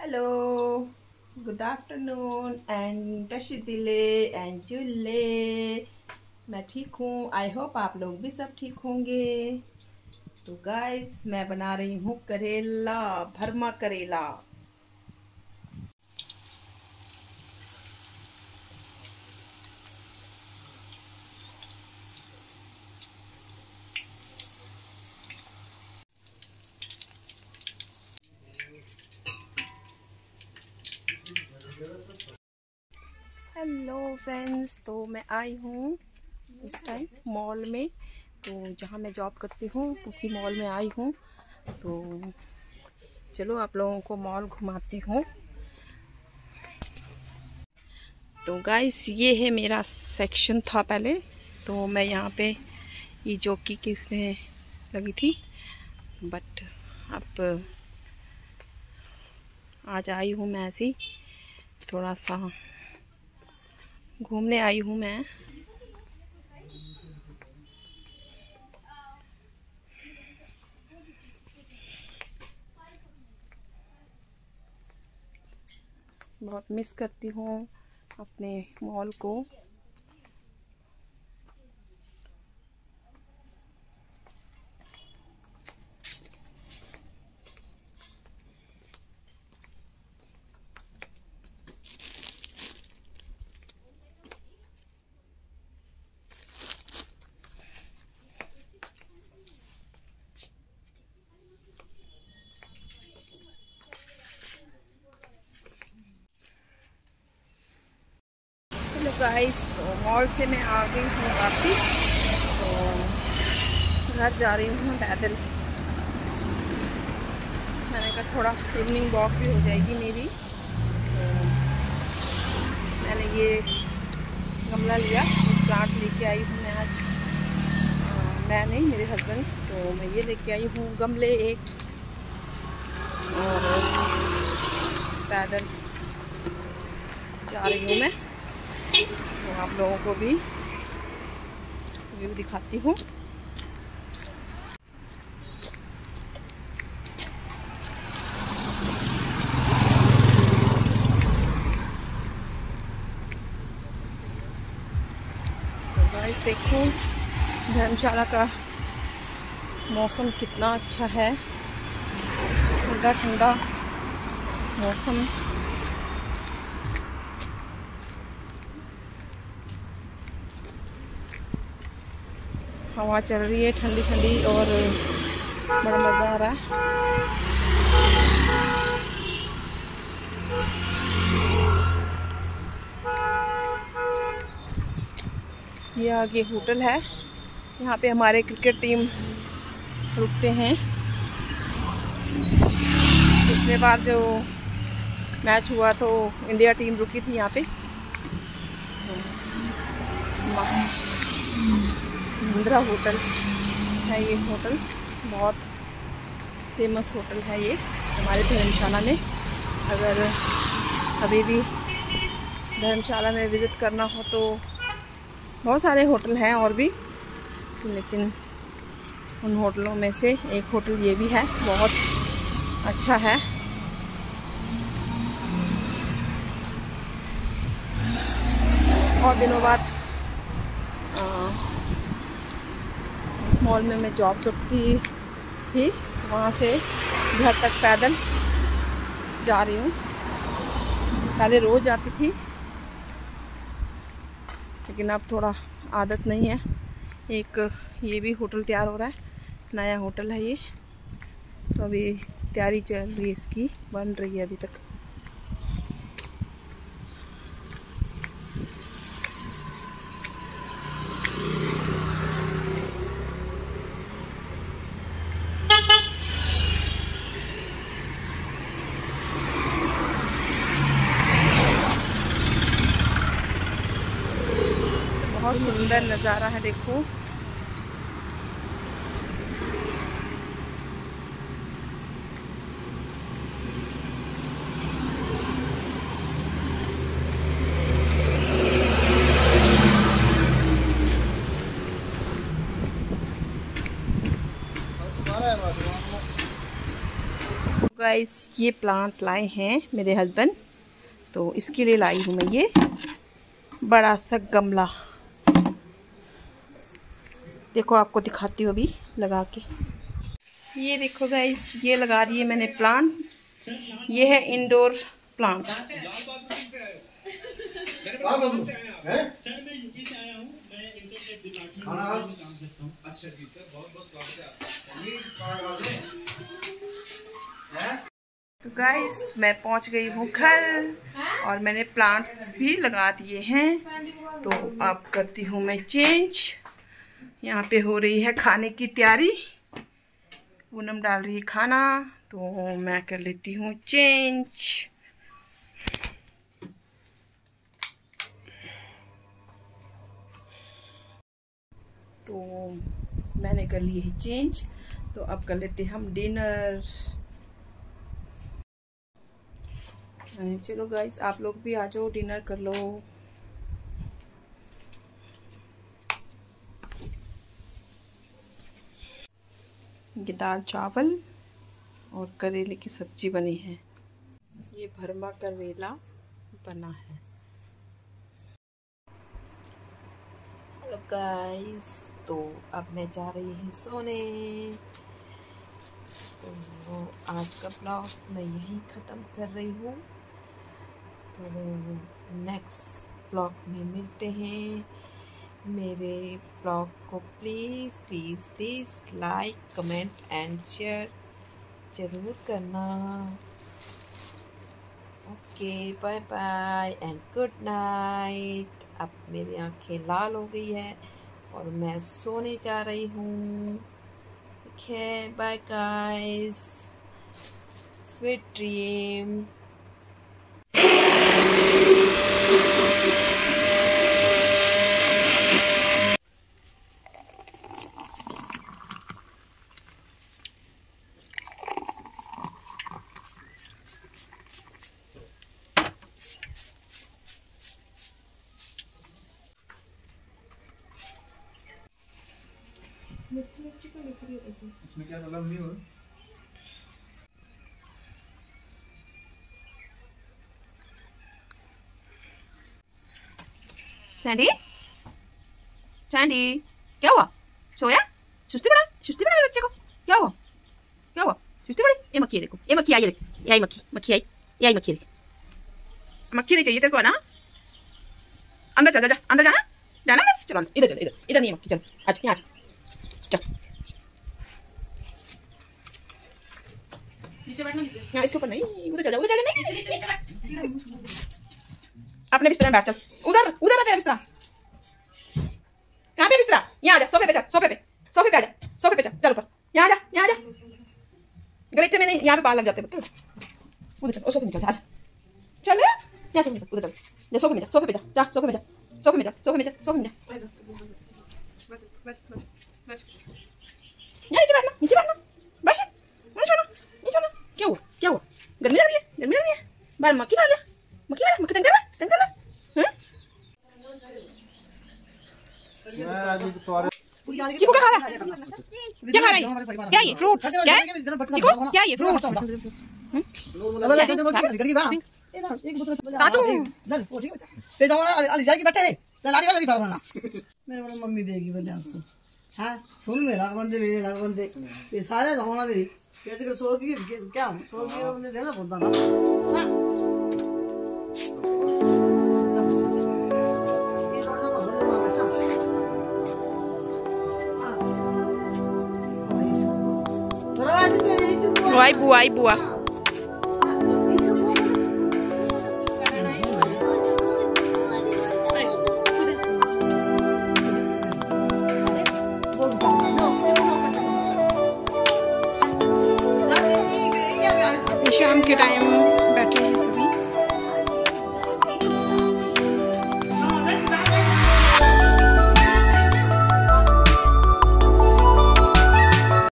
Hello good afternoon and Tashidile and Julley मैं ठीक हूँ. आई होप आप लोग भी सब ठीक होंगे. तो गाइस मैं बना रही हूँ करेला, भरमा करेला. हेलो फ्रेंड्स तो मैं आई हूँ इस टाइम मॉल में। तो जहाँ मैं जॉब करती हूँ, उसी मॉल में आई हूँ। तो चलो आप लोगों को मॉल घुमाती हूँ। तो गाइस ये है मेरा सेक्शन था पहले। तो मैं यहाँ पे ये जॉकी की इसमें लगी थी। बट अब आज आई हूँ मैं ऐसे थोड़ा सा घूमने आई हूँ मैं। बहुत मिस करती हूँ अपने मॉल को। गाइस तो मॉल से मैं आ गई हूँ वापस। तो घर जा रही हूँ पैदल। मैंने कहा थोड़ा इवनिंग वॉक भी हो जाएगी मेरी। तो मैंने ये गमला लिया प्लांट लेके आई हूँ मैं आज। मैं नहीं, मेरे हस्बैंड तो मैं ये लेके आई हूँ गमले एक। और पैदल जा रही हूँ मैं। तो आप लोगों को भी व्यू दिखाती हूँ। तो देखो, धर्मशाला का मौसम कितना अच्छा है। ठंडा ठंडा मौसम। हवा चल रही है, ठंडी ठंडी और बड़ा मज़ा आ रहा है। ये आगे होटल है। यहाँ पे हमारे क्रिकेट टीम रुकते हैं। पिछले बार जो मैच हुआ तो इंडिया टीम रुकी थी यहाँ पे। महिंद्रा होटल है ये होटल। बहुत फ़ेमस होटल है ये हमारे धर्मशाला में। अगर अभी भी धर्मशाला में विज़िट करना हो तो बहुत सारे होटल हैं और भी, लेकिन उन होटलों में से एक होटल ये भी है, बहुत अच्छा है। बहुत दिनों बाद इस मॉल में मैं जॉब करती थी, वहाँ से घर तक पैदल जा रही हूँ। पहले रोज़ जाती थी, लेकिन अब थोड़ा आदत नहीं है। एक ये भी होटल तैयार हो रहा है, नया होटल है ये। तो अभी तैयारी चल रही है इसकी, बन रही है अभी तक। सुंदर नज़ारा है, देखो। गाइस ये प्लांट लाए हैं मेरे हस्बैंड तो इसके लिए लाई हूँ मैं ये बड़ा सा गमला। देखो, आपको दिखाती हूँ अभी लगा के। ये देखो गाइस ये लगा दिए मैंने प्लांट ये है इंडोर प्लांट तो गाइस मैं पहुँच गई हूँ घर और मैंने प्लांट्स भी लगा दिए हैं। तो अब करती हूँ मैं चेंज यहाँ पे हो रही है खाने की तैयारी। पूनम डाल रही है खाना तो मैं कर लेती हूँ चेंज। तो मैंने कर ली है चेंज। तो अब कर लेते हैं हम डिनर। चलो गाइस आप लोग भी आ जाओ, डिनर कर लो। ये दाल चावल और करेले की सब्ज़ी बनी है। ये भरमा करेला बना है। हेलो गाइस तो अब मैं जा रही हूँ सोने। तो आज का ब्लॉग मैं यहीं ख़त्म कर रही हूँ। तो नेक्स्ट ब्लॉग में मिलते हैं। मेरे ब्लॉग को please please please like comment and share ज़रूर करना। Okay bye bye and good night अब मेरी आँखें लाल हो गई है और मैं सोने जा रही हूँ। ठीक है बाय गाइस स्वीट ड्रीम इसमें क्या मतलब नहीं हो सैंडी सैंडी क्या हुआ? सोया? सुस्ती पड़ा? सुस्ती पड़ा बच्चे को? क्या हुआ? क्या हुआ? सुस्ती पड़ी? ये मक्खी देखो। ये मक्खी आई देख। ये आई मक्खी। मक्खी आई। ये आई मक्खी देख। मक्खी नहीं चाहिए तेरे को ना? अंदर चल जा जा। अंदर जाना? जाना अंदर? चलो इधर चल इधर। इधर नहीं मक्खी चल। आज यहाँ चल। नीचे नीचे यहाँ इसके ऊपर नहीं उधर चल जा नहीं अपने बिस्तर में बैठ चल उधर उधर तेरा बिस्तर कहाँ पे बिस्तर यहाँ आ जा सोफे पे चल सोफे पे सोफे पे आ जा सोफे पे चल चल ऊपर यहाँ जा यहाँ जा गलीचे में नहीं यहाँ पे बाल लग जाते हैं उधर चल सोफे में चल जा चल यहाँ सोफे उधर चल जा सोफे में जा सोफे पे जा जा सोफे में जा सोफे में जा सोफे में जा सोफे में जा नीचे बैठना नीचे बैठना बस नीचे बैठना नीचे बैठना क्या हुआ क्या हुआ गर्मी लग रही है गर्मी लग रही है बार मक्खी गया मक्खी मार मक्खी तंग कर रहा तंग कर रहा चिकू क्या खा रहा है क्या खा रहा है क्या ये फ्रूट क्या चिकू क्या ये फ्रूट मेरे मम्मी देगी बोले आपको हाँ? सुन मेरा बंदे मेरे लग बंदे। ये सारे होना मेरी। कैसे कर सो की क्या सो की बंदे देना बोलता ना? Buai buai buah.